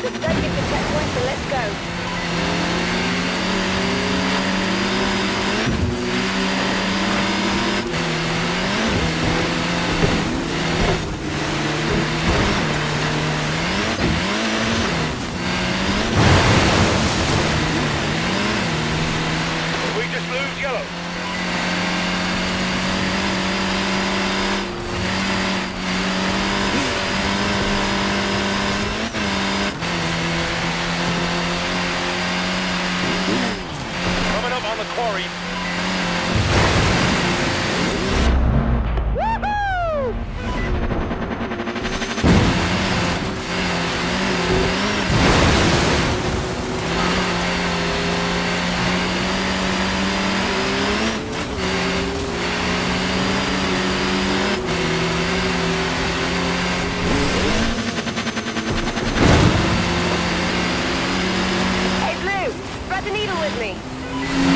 Just checkpoint, so let's go. We just lose yellow. quarry. the needle with me.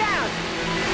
down.